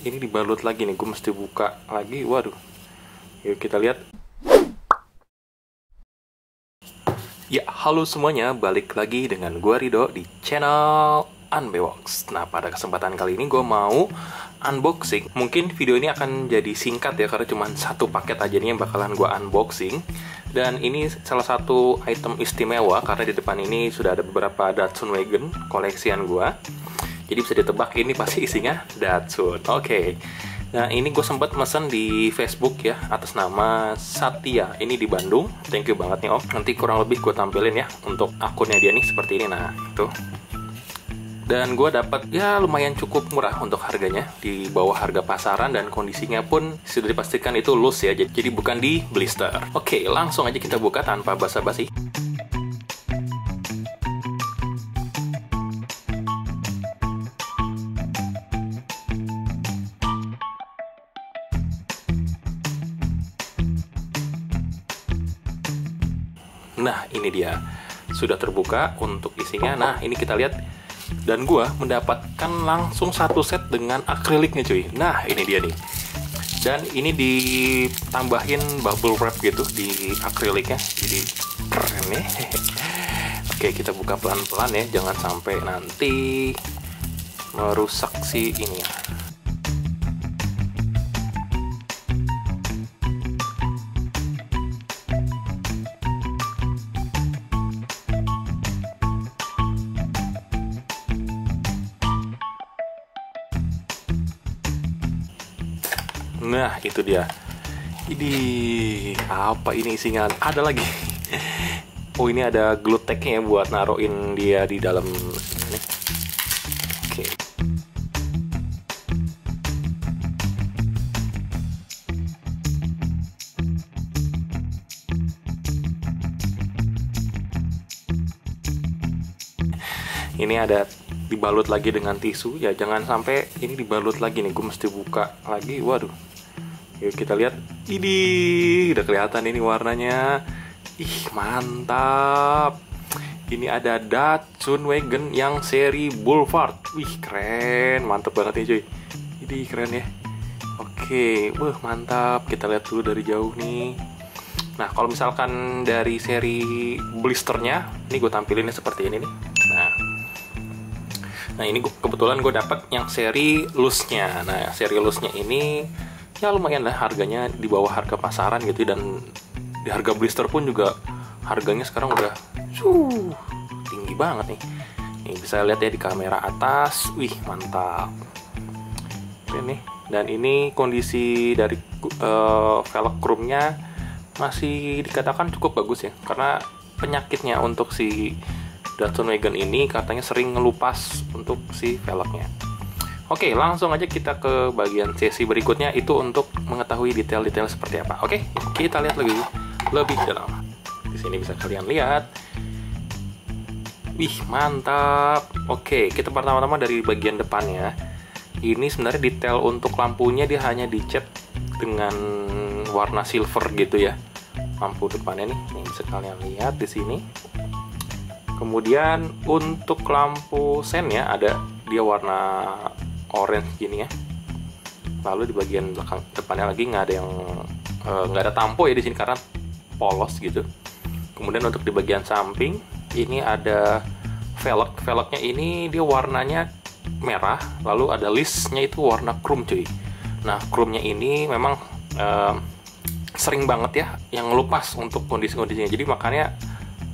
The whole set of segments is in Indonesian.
ini dibalut lagi nih gue mesti buka lagi. Waduh. Yuk kita lihat. Ya halo semuanya. Balik lagi dengan gue Rido di channel Unbox. Nah pada kesempatan kali ini gue mau unboxing. Mungkin video ini akan jadi singkat ya karena cuma satu paket aja nih yang bakalan gue unboxing. Dan ini salah satu item istimewa karena di depan ini sudah ada beberapa Datsun Wagon koleksian gue jadi bisa ditebak ini pasti isinya Datsun. Oke. Okay. Nah ini gue sempat mesen di Facebook ya atas nama Satya. Ini di Bandung. Thank you banget nih Om. Nanti kurang lebih gue tampilin ya untuk akunnya dia nih seperti ini. Nah itu. Dan gue dapat ya lumayan cukup murah untuk harganya di bawah harga pasaran dan kondisinya pun sudah dipastikan itu loose ya. Jadi bukan di blister. Oke, langsung aja kita buka tanpa basa-basi. Ini dia. Sudah terbuka untuk isinya. Nah, ini kita lihat dan gua mendapatkan langsung satu set dengan akriliknya cuy. Nah, ini dia nih. Dan ini ditambahin bubble wrap gitu di akriliknya. Jadi keren nih. Oke, kita buka pelan-pelan ya, jangan sampai nanti merusak si ini ya. Nah, itu dia. Ini apa ini isinya? Ada lagi. Oh, ini ada glue tag-nya buat naruhin dia di dalam ini. Oke. Ini ada dibalut lagi dengan tisu ya jangan sampai ini dibalut lagi nih gue mesti buka lagi waduh Yuk kita lihat. Ini udah kelihatan ini warnanya. Ih, mantap. Ini ada Datsun Wagon yang seri Boulevard. Wih, keren. Mantap banget nih, cuy. Ini keren ya. Oke, wah mantap. Kita lihat dulu dari jauh nih. Nah, kalau misalkan dari seri blisternya, ini gue tampilinnya seperti ini nih. Nah, nah ini kebetulan gue dapat yang seri loose-nya. Nah, seri loose-nya ini ya lumayan lah harganya di bawah harga pasaran gitu dan di harga blister pun juga harganya sekarang udah cuh, tinggi banget nih. Nih bisa lihat ya di kamera atas. Wih mantap. Ini dan ini kondisi dari uh, velg chrome-nya masih dikatakan cukup bagus ya karena penyakitnya untuk si Datsun Wagon ini katanya sering ngelupas untuk si velgnya Oke, langsung aja kita ke bagian sesi berikutnya itu untuk mengetahui detail-detail seperti apa. Oke, kita lihat lebih lebih dalam. Di sini bisa kalian lihat. Wih, mantap. Oke, kita pertama-tama dari bagian depannya. Ini sebenarnya detail untuk lampunya dia hanya dicat dengan warna silver gitu ya. Lampu depannya nih, ini bisa kalian lihat di sini. Kemudian untuk lampu sen ya ada dia warna orange gini ya. Lalu di bagian belakang depannya lagi nggak ada yang eh, nggak uh, ada tampo ya di sini karena polos gitu. Kemudian untuk di bagian samping ini ada velg. Velgnya ini dia warnanya merah lalu ada listnya itu warna chrome cuy. Nah chrome-nya ini memang uh, sering banget ya yang ngelupas untuk kondisi-kondisinya. Jadi makanya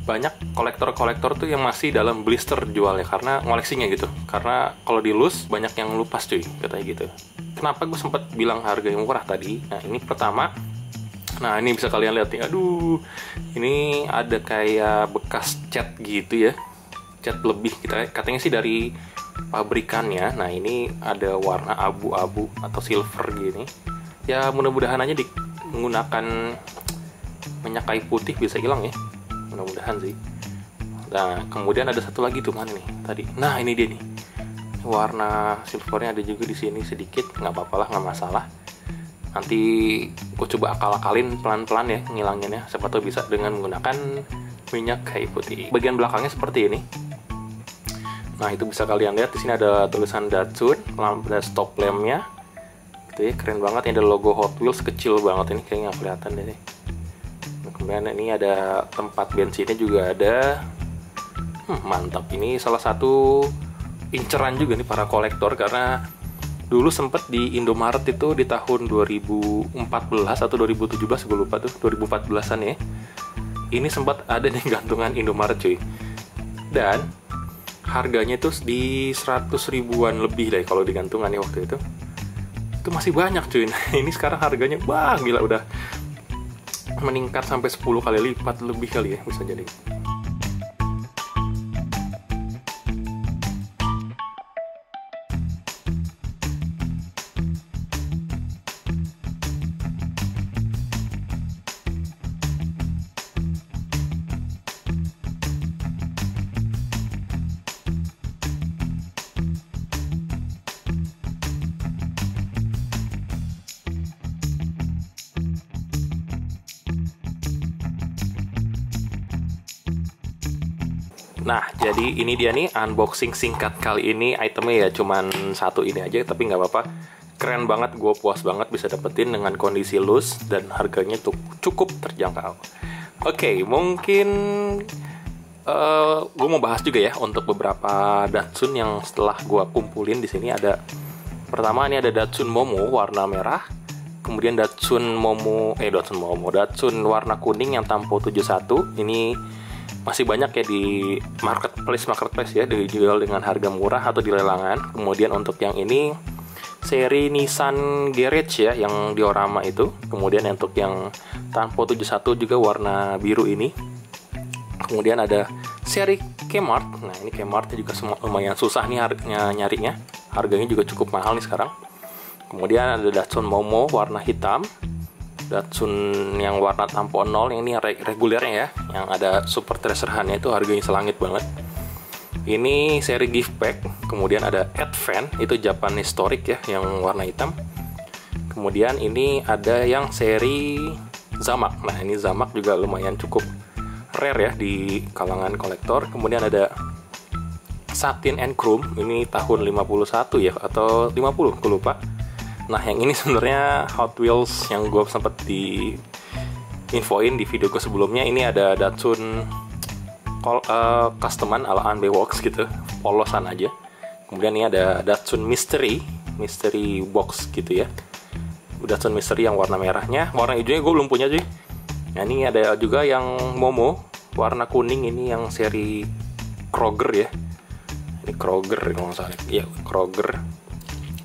banyak kolektor-kolektor tuh yang masih dalam blister jualnya karena ngoleksinya gitu. Karena kalau di loose banyak yang lupas cuy katanya gitu. Kenapa gue sempat bilang harga yang murah tadi? Nah ini pertama. Nah ini bisa kalian lihat nih. Aduh ini ada kayak bekas cat gitu ya. Cat lebih kita katanya sih dari pabrikannya. Nah ini ada warna abu-abu atau silver gini. Ya mudah-mudahan aja di menggunakan minyak kayu putih bisa hilang ya mudah-mudahan sih. Nah kemudian ada satu lagi tuh mana nih tadi. Nah ini dia nih. Warna silvernya ada juga di sini sedikit nggak apa-apa lah nggak masalah. Nanti gue coba akal-akalin pelan-pelan ya ngilanginnya siapa tahu bisa dengan menggunakan minyak kayu putih. Bagian belakangnya seperti ini. Nah itu bisa kalian lihat di sini ada tulisan Datsun lampu stop lampnya. Tuh ya, keren banget. Ini ada logo Hot Wheels kecil banget ini kayaknya kelihatan deh kemudian ini ada tempat bensinnya juga ada. Hmm, mantap. Ini salah satu inceran juga nih para kolektor karena dulu sempet di Indomaret itu di tahun 2014 atau 2017 gue lupa tuh 2014an ya. Ini sempat ada nih gantungan Indomaret cuy. Dan harganya itu di 100 ribuan lebih deh kalau digantungan ya waktu itu. Itu masih banyak cuy. Nah, ini sekarang harganya wah gila udah meningkat sampai 10 kali lipat lebih kali ya bisa jadi Nah, jadi ini dia nih unboxing singkat kali ini itemnya ya cuman satu ini aja tapi nggak apa-apa. Keren banget, gue puas banget bisa dapetin dengan kondisi loose dan harganya tuh cukup terjangkau. Oke, okay, mungkin uh, eh, gue mau bahas juga ya untuk beberapa Datsun yang setelah gue kumpulin di sini ada pertama ini ada Datsun Momo warna merah, kemudian Datsun Momo eh Datsun Momo Datsun warna kuning yang Tampo 71 ini masih banyak ya di marketplace marketplace ya dijual dengan harga murah atau di lelangan. Kemudian untuk yang ini seri Nissan Garage ya yang diorama itu. Kemudian untuk yang Tanpo 71 juga warna biru ini. Kemudian ada seri Kmart. Nah, ini Kmart juga lumayan susah nih harganya nyarinya. Harganya juga cukup mahal nih sekarang. Kemudian ada Datsun Momo warna hitam. Datsun yang warna tampo 0 yang ini regulernya ya yang ada super tracer nya itu harganya selangit banget. Ini seri gift pack kemudian ada advent itu Japan historic ya yang warna hitam. Kemudian ini ada yang seri Zamak nah ini Zamak juga lumayan cukup rare ya di kalangan kolektor. Kemudian ada Satin and Chrome ini tahun 51 ya atau 50 gue lupa Nah yang ini sebenarnya Hot Wheels yang gue sempat di infoin di video gue sebelumnya. Ini ada Datsun uh, customan ala Anbe Works gitu. Polosan aja. Kemudian ini ada Datsun Mystery Mystery Box gitu ya. Datsun Mystery yang warna merahnya. Warna hijaunya gue belum punya sih nah ini ada juga yang Momo. Warna kuning ini yang seri Kroger ya. Ini Kroger kalau nggak salah. Ya Kroger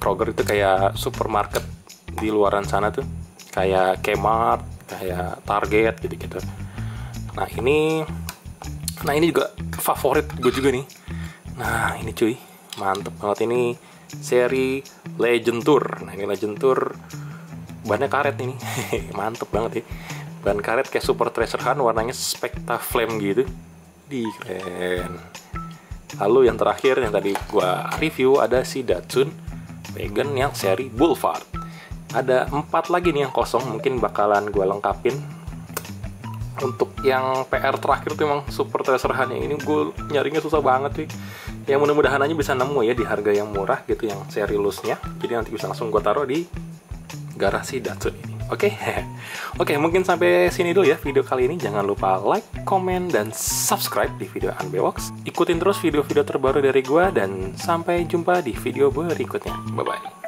Kroger itu kayak supermarket di luaran sana tuh. Kayak Kmart kayak Target gitu-gitu. Nah ini nah ini juga favorit gue juga nih. Nah ini cuy mantep banget. Ini seri Legend Tour. Nah ini Legend Tour bannya karet ini. Mantep banget ya ban karet kayak Super Treasure Hunt warnanya Specta Flame gitu. Di keren. Lalu yang terakhir yang tadi gua review ada si Datsun Vegan yang seri Boulevard. Ada empat lagi nih yang kosong, mungkin bakalan gue lengkapin. Untuk yang PR terakhir tuh emang super treasure ini gue nyarinya susah banget sih. Yang mudah-mudahan aja bisa nemu ya di harga yang murah gitu yang seri loose-nya. Jadi nanti bisa langsung gue taruh di garasi Datsun ini. Oke, oke mungkin sampai sini dulu ya video kali ini. Jangan lupa like, comment, dan subscribe di video Unbox. Ikutin terus video-video terbaru dari gue dan sampai jumpa di video berikutnya. Bye bye.